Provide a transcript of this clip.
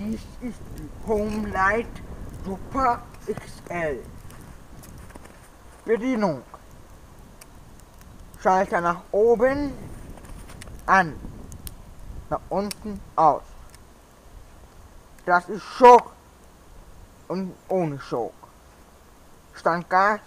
Dies ist die Homelight Super XL. Bedienung. Schalter nach oben an, nach unten aus. Das ist Schock und ohne Schock. Standgas